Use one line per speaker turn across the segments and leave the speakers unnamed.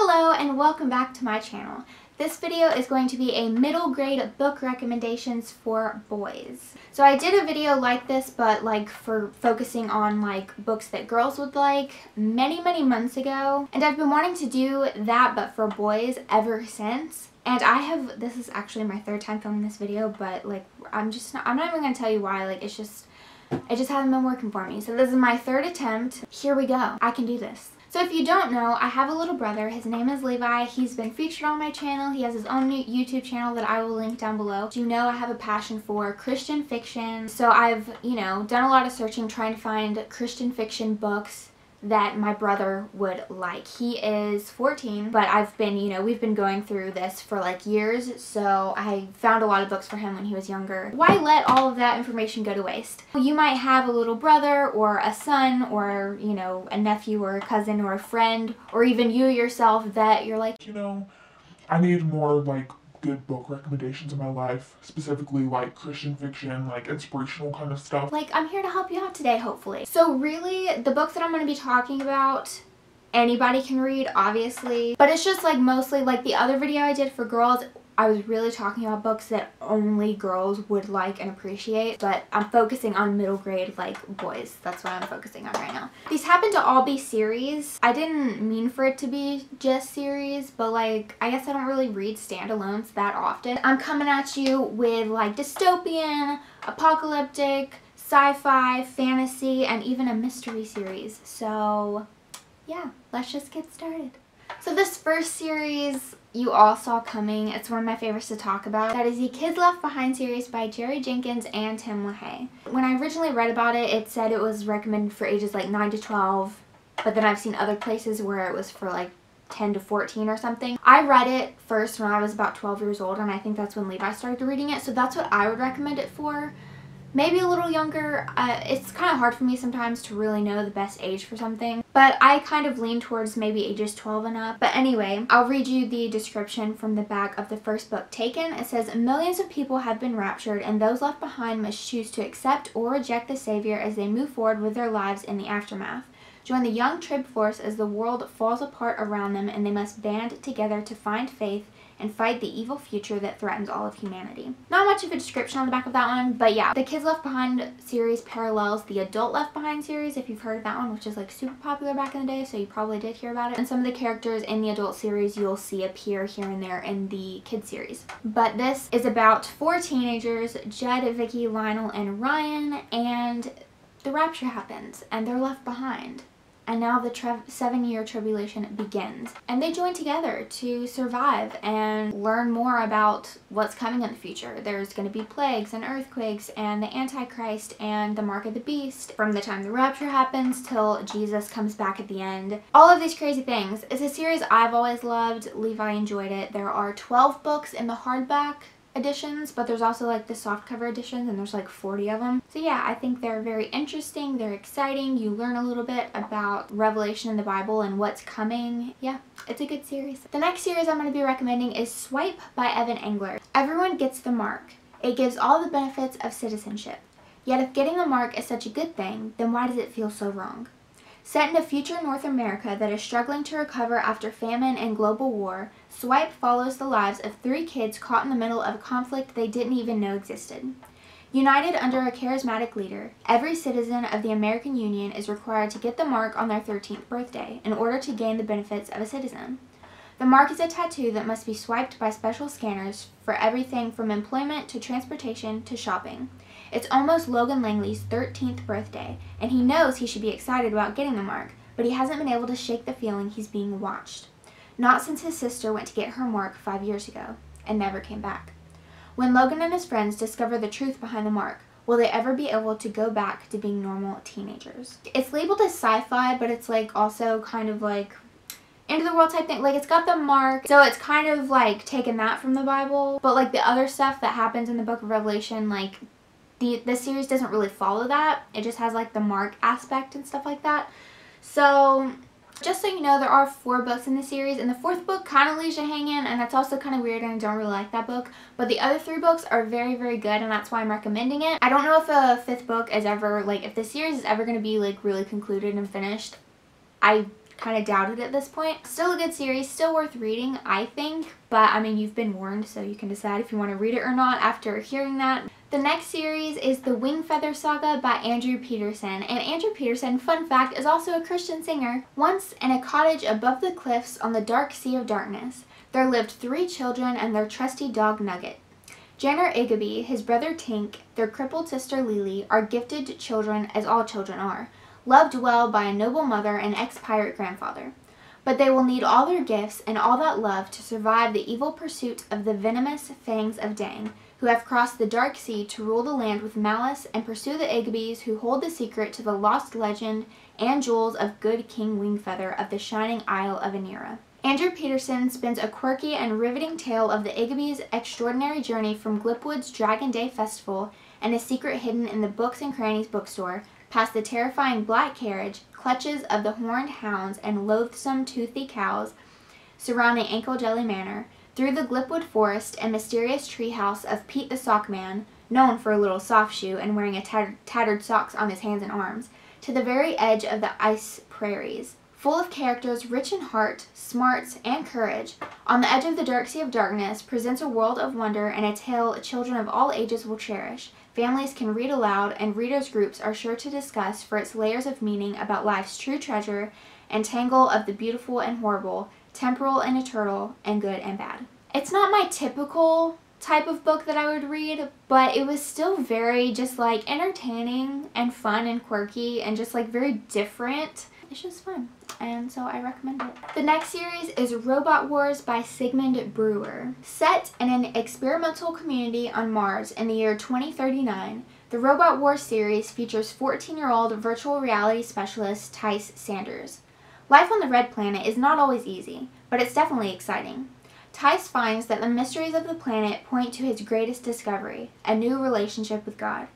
Hello and welcome back to my channel. This video is going to be a middle grade book recommendations for boys. So I did a video like this but like for focusing on like books that girls would like many many months ago and I've been wanting to do that but for boys ever since. And I have, this is actually my third time filming this video but like I'm just not, I'm not even to tell you why like it's just, it just hasn't been working for me. So this is my third attempt. Here we go. I can do this. So if you don't know, I have a little brother. His name is Levi. He's been featured on my channel. He has his own YouTube channel that I will link down below. Do you know I have a passion for Christian fiction. So I've, you know, done a lot of searching trying to find Christian fiction books that my brother would like. He is 14, but I've been, you know, we've been going through this for like years, so I found a lot of books for him when he was younger. Why let all of that information go to waste? You might have a little brother or a son or, you know, a nephew or a cousin or a friend or even you yourself that you're like,
you know, I need more like good book recommendations in my life, specifically like Christian fiction, like inspirational kind of stuff.
Like, I'm here to help you out today, hopefully. So really, the books that I'm going to be talking about anybody can read obviously but it's just like mostly like the other video I did for girls I was really talking about books that only girls would like and appreciate, but I'm focusing on middle grade like boys. That's what I'm focusing on right now. These happen to all be series. I didn't mean for it to be just series, but like I guess I don't really read standalones that often. I'm coming at you with like dystopian, apocalyptic, sci-fi, fantasy, and even a mystery series. So yeah, let's just get started. So this first series you all saw coming. It's one of my favorites to talk about. That is the Kids Left Behind series by Jerry Jenkins and Tim LaHaye. When I originally read about it, it said it was recommended for ages like 9 to 12, but then I've seen other places where it was for like 10 to 14 or something. I read it first when I was about 12 years old and I think that's when Levi started reading it, so that's what I would recommend it for maybe a little younger. Uh, it's kind of hard for me sometimes to really know the best age for something, but I kind of lean towards maybe ages 12 and up. But anyway, I'll read you the description from the back of the first book, Taken. It says, Millions of people have been raptured, and those left behind must choose to accept or reject the Savior as they move forward with their lives in the aftermath. Join the young Trib force as the world falls apart around them, and they must band together to find faith and fight the evil future that threatens all of humanity. Not much of a description on the back of that one, but yeah. The Kids Left Behind series parallels the Adult Left Behind series, if you've heard of that one, which is like super popular back in the day, so you probably did hear about it. And some of the characters in the adult series you'll see appear here and there in the kids series. But this is about four teenagers, Judd, Vicky, Lionel, and Ryan, and the rapture happens, and they're left behind and now the seven year tribulation begins. And they join together to survive and learn more about what's coming in the future. There's going to be plagues and earthquakes and the Antichrist and the mark of the beast from the time the rapture happens till Jesus comes back at the end. All of these crazy things. It's a series I've always loved. Levi enjoyed it. There are 12 books in the hardback editions, but there's also like the softcover editions and there's like 40 of them. So yeah, I think they're very interesting, they're exciting, you learn a little bit about Revelation in the Bible and what's coming. Yeah, it's a good series. The next series I'm going to be recommending is Swipe by Evan Angler. Everyone gets the mark. It gives all the benefits of citizenship. Yet if getting the mark is such a good thing, then why does it feel so wrong? Set in a future North America that is struggling to recover after famine and global war, Swipe follows the lives of three kids caught in the middle of a conflict they didn't even know existed. United under a charismatic leader, every citizen of the American Union is required to get the mark on their 13th birthday in order to gain the benefits of a citizen. The mark is a tattoo that must be swiped by special scanners for everything from employment to transportation to shopping. It's almost Logan Langley's 13th birthday, and he knows he should be excited about getting the mark, but he hasn't been able to shake the feeling he's being watched. Not since his sister went to get her mark five years ago, and never came back. When Logan and his friends discover the truth behind the mark, will they ever be able to go back to being normal teenagers? It's labeled as sci-fi, but it's like also kind of like end of the world type thing. Like it's got the mark, so it's kind of like taken that from the Bible. But like the other stuff that happens in the book of Revelation, like the, the series doesn't really follow that. It just has like the mark aspect and stuff like that. So just so you know, there are four books in the series, and the fourth book kind of leaves you hanging, and that's also kind of weird, and I don't really like that book. But the other three books are very, very good, and that's why I'm recommending it. I don't know if a fifth book is ever, like, if the series is ever going to be, like, really concluded and finished. I kind of doubted at this point. Still a good series, still worth reading, I think. But, I mean, you've been warned, so you can decide if you want to read it or not after hearing that. The next series is the Wingfeather Saga by Andrew Peterson. And Andrew Peterson, fun fact, is also a Christian singer. Once in a cottage above the cliffs on the dark sea of darkness, there lived three children and their trusty dog Nugget. Janner Igby, his brother Tink, their crippled sister Leeli are gifted children as all children are, loved well by a noble mother and ex-pirate grandfather. But they will need all their gifts and all that love to survive the evil pursuit of the venomous fangs of Dang, who have crossed the dark sea to rule the land with malice and pursue the Igbys who hold the secret to the lost legend and jewels of good King Wingfeather of the shining Isle of Anniera. Andrew Peterson spins a quirky and riveting tale of the Igby's extraordinary journey from Glipwood's Dragon Day Festival and a secret hidden in the Books and Crannies bookstore, past the terrifying black carriage, clutches of the horned hounds, and loathsome toothy cows surrounding Ankle Jelly Manor, through the Glipwood Forest and mysterious treehouse of Pete the Sock Man, known for a little soft shoe and wearing a tat tattered socks on his hands and arms, to the very edge of the ice prairies. Full of characters rich in heart, smarts, and courage, On the Edge of the Dark Sea of Darkness presents a world of wonder and a tale children of all ages will cherish, families can read aloud, and readers' groups are sure to discuss for its layers of meaning about life's true treasure and tangle of the beautiful and horrible, temporal and eternal, and good and bad. It's not my typical type of book that I would read, but it was still very just like entertaining and fun and quirky and just like very different. It's just fun and so I recommend it. The next series is Robot Wars by Sigmund Brouwer. Set in an experimental community on Mars in the year 2039, the Robot Wars series features 14-year-old virtual reality specialist Tyce Sanders. Life on the Red Planet is not always easy, but it's definitely exciting. Tyce finds that the mysteries of the planet point to his greatest discovery, a new relationship with God.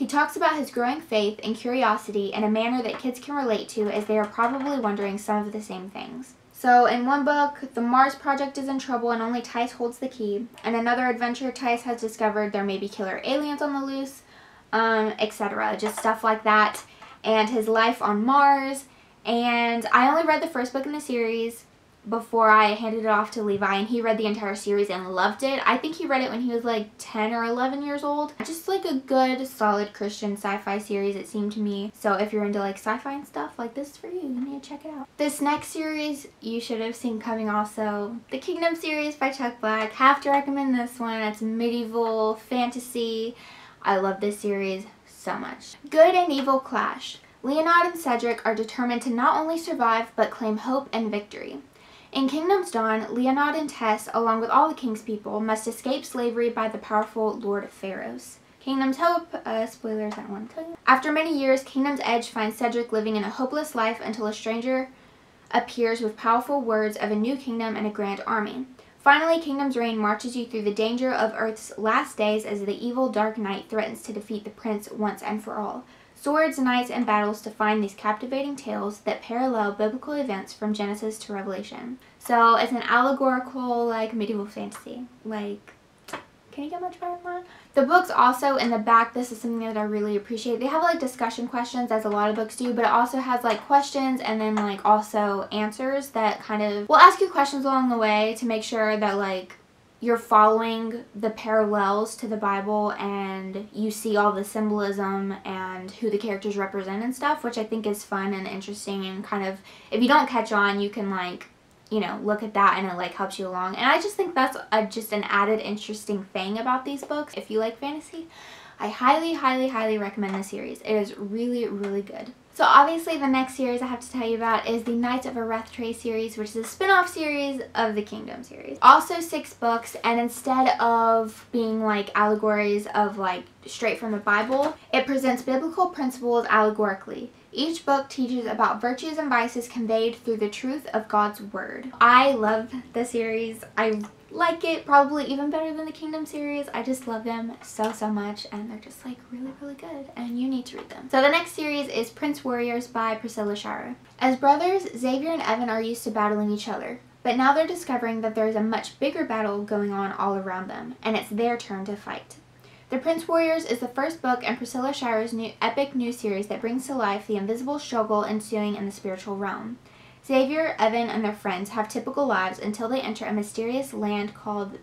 He talks about his growing faith and curiosity in a manner that kids can relate to as they are probably wondering some of the same things. So in one book, the Mars Project is in trouble and only Tyce holds the key. In another adventure, Tyce has discovered there may be killer aliens on the loose, um, etc. Just stuff like that. And his life on Mars. And I only read the first book in the series before I handed it off to Levi and he read the entire series and loved it. I think he read it when he was like 10 or 11 years old. Just like a good solid Christian sci-fi series it seemed to me. So if you're into like sci-fi and stuff like this is for you. You need to check it out. This next series you should have seen coming also. The Kingdom series by Chuck Black. Have to recommend this one. It's medieval fantasy. I love this series so much. Good and Evil Clash. Leinad and Cedric are determined to not only survive but claim hope and victory. In Kingdom's Dawn, Leinad and Tess, along with all the king's people, must escape slavery by the powerful Lord Pharaohs. Kingdom's Hope, uh, spoilers, I don't want to tell you. After many years, Kingdom's Edge finds Cedric living in a hopeless life until a stranger appears with powerful words of a new kingdom and a grand army. Finally, Kingdom's Reign marches you through the danger of Earth's last days as the evil Dark Knight threatens to defeat the prince once and for all. Swords, knights, and battles to find these captivating tales that parallel biblical events from Genesis to Revelation. So it's an allegorical, like, medieval fantasy. Like, can you get much better than that? The books also, in the back, this is something that I really appreciate. They have, like, discussion questions, as a lot of books do, but it also has, like, questions and then, like, also answers that kind of will ask you questions along the way to make sure that, like, you're following the parallels to the Bible and you see all the symbolism and who the characters represent and stuff, which I think is fun and interesting and kind of, if you don't catch on, you can like, you know, look at that and it like helps you along. And I just think that's a, just an added interesting thing about these books. If you like fantasy, I highly, highly, highly recommend the series. It is really, really good. So obviously the next series I have to tell you about is the Knights of Arrethtrae series, which is a spin-off series of the Kingdom series. Also six books, and instead of being like allegories of like straight from the Bible, it presents biblical principles allegorically. Each book teaches about virtues and vices conveyed through the truth of God's Word. I love the series. I like it probably even better than the Kingdom series. I just love them so, so much and they're just like really, really good and you need to read them. So the next series is Prince Warriors by Priscilla Shirer. As brothers, Xavier and Evan are used to battling each other, but now they're discovering that there is a much bigger battle going on all around them and it's their turn to fight. The Prince Warriors is the first book in Priscilla Shirer's new epic new series that brings to life the invisible struggle ensuing in the spiritual realm. Xavier, Evan, and their friends have typical lives until they enter a mysterious land called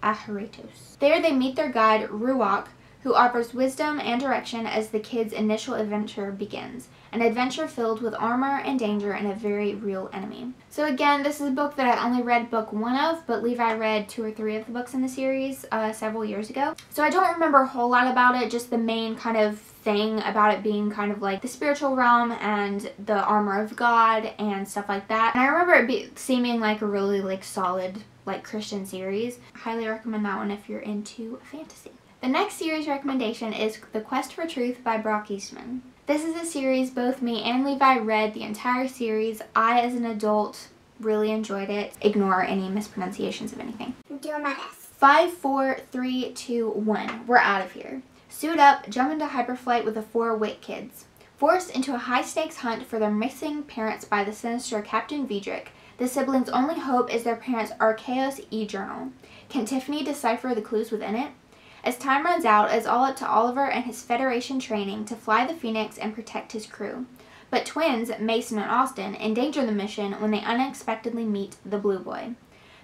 Ahoratos. There they meet their guide, Ruach, who offers wisdom and direction as the kids' initial adventure begins. An adventure filled with armor and danger and a very real enemy. So again, this is a book that I only read book one of, but Levi read two or three of the books in the series uh, several years ago. So I don't remember a whole lot about it, just the main kind of thing about it being kind of like the spiritual realm and the armor of God and stuff like that. And I remember it be, seeming like a really like solid like Christian series. Highly recommend that one if you're into fantasy. The next series recommendation is The Quest for Truth by Brock Eastman. This is a series both me and Levi read the entire series. I, as an adult, really enjoyed it. Ignore any mispronunciations of anything.
I'm doing my best.
Five, four, three, two, one. We're out of here. Suit up, jump into hyperflight with the four Wit kids. Forced into a high-stakes hunt for their missing parents by the sinister Captain Vedrick, the siblings' only hope is their parents' Archaeos e-journal. Can Tiffany decipher the clues within it? As time runs out, it's all up to Oliver and his Federation training to fly the Phoenix and protect his crew. But twins, Mason and Austin, endanger the mission when they unexpectedly meet the Blue Boy.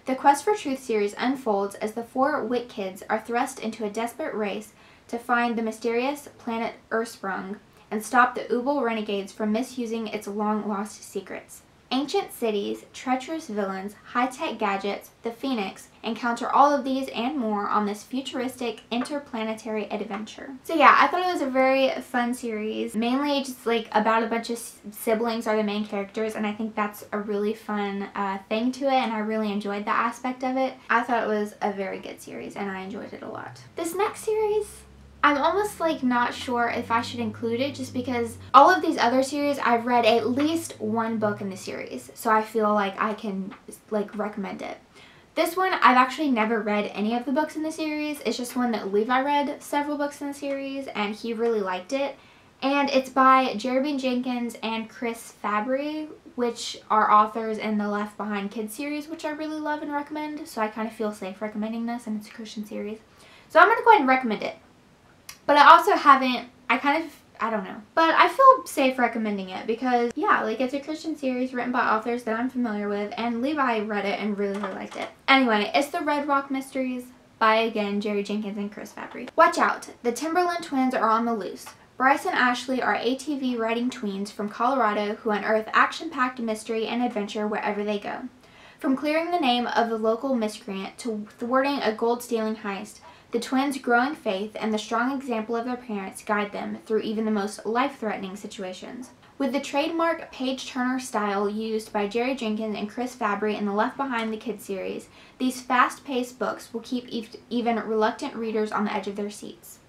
The Quest for Truth series unfolds as the four Wit kids are thrust into a desperate race to find the mysterious planet Ursprung and stop the Ubel renegades from misusing its long-lost secrets. Ancient cities, treacherous villains, high-tech gadgets, the Phoenix, encounter all of these and more on this futuristic interplanetary adventure. So yeah, I thought it was a very fun series. Mainly just like about a bunch of siblings are the main characters and I think that's a really fun uh, thing to it and I really enjoyed that aspect of it. I thought it was a very good series and I enjoyed it a lot. This next series I'm almost like not sure if I should include it just because all of these other series I've read at least one book in the series so I feel like I can like recommend it. This one I've actually never read any of the books in the series. It's just one that Levi read several books in the series and he really liked it. And it's by Jeremy Jenkins and Chris Fabry, which are authors in the Left Behind Kids series, which I really love and recommend. So I kind of feel safe recommending this and it's a Christian series. So I'm going to go ahead and recommend it. But I also haven't, I kind of, I don't know. But I feel safe recommending it because, yeah, like it's a Christian series written by authors that I'm familiar with and Levi read it and really, really liked it. Anyway, it's the Red Rock Mysteries by, again, Jerry Jenkins and Chris Fabry. Watch out, the Timberline twins are on the loose. Bryce and Ashley are ATV riding tweens from Colorado who unearth action-packed mystery and adventure wherever they go. From clearing the name of a local miscreant to thwarting a gold-stealing heist, the twins' growing faith and the strong example of their parents guide them through even the most life-threatening situations. With the trademark page-turner style used by Jerry Jenkins and Chris Fabry in the Left Behind the Kids series, these fast-paced books will keep even reluctant readers on the edge of their seats.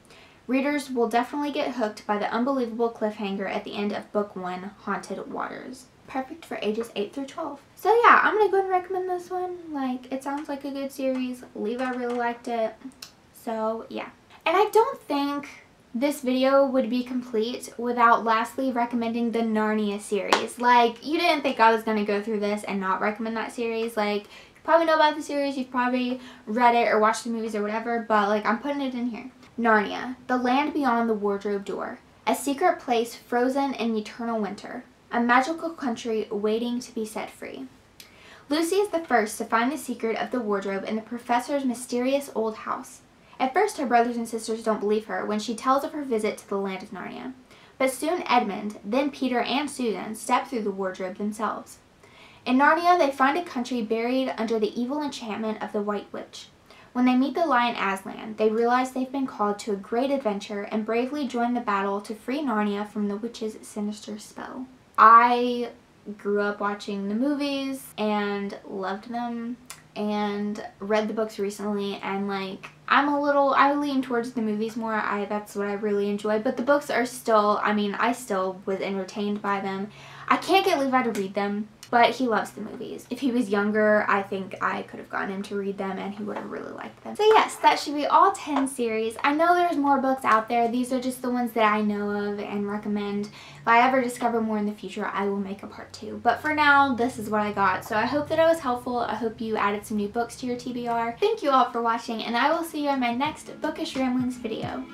Readers will definitely get hooked by the unbelievable cliffhanger at the end of Book 1, Haunted Waters. Perfect for ages 8 through 12. So yeah, I'm to go and recommend this one. Like, it sounds like a good series. Levi really liked it. So yeah. And I don't think this video would be complete without lastly recommending the Narnia series. Like, you didn't think I was going to go through this and not recommend that series. Like, you probably know about the series, you've probably read it or watched the movies or whatever, but like, I'm putting it in here. Narnia, the land beyond the wardrobe door. A secret place frozen in eternal winter. A magical country waiting to be set free. Lucy is the first to find the secret of the wardrobe in the professor's mysterious old house. At first, her brothers and sisters don't believe her when she tells of her visit to the land of Narnia. But soon Edmund, then Peter and Susan step through the wardrobe themselves. In Narnia, they find a country buried under the evil enchantment of the White Witch. When they meet the lion Aslan, they realize they've been called to a great adventure and bravely join the battle to free Narnia from the witch's sinister spell. I grew up watching the movies and loved them and read the books recently and like I'm a little I lean towards the movies more. I that's what I really enjoy. But the books are still I mean I still was entertained by them. I can't get Levi to read them but he loves the movies. If he was younger, I think I could have gotten him to read them and he would have really liked them. So yes, that should be all 10 series. I know there's more books out there. These are just the ones that I know of and recommend. If I ever discover more in the future, I will make a part two. But for now, this is what I got. So I hope that it was helpful. I hope you added some new books to your TBR. Thank you all for watching and I will see you in my next Bookish Ramblings video.